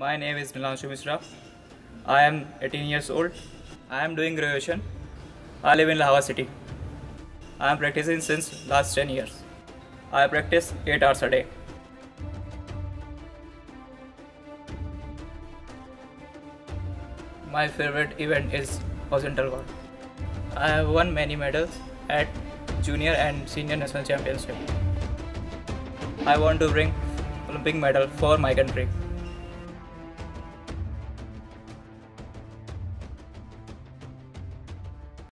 My name is Nilanshu Mishra. I am 18 years old. I am doing graduation. I live in Lahore city. I am practicing since last 10 years. I practice 8 hours a day. My favorite event is horizontal. I have won many medals at junior and senior national championship. I want to bring Olympic medal for my country.